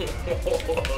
ハハハハ。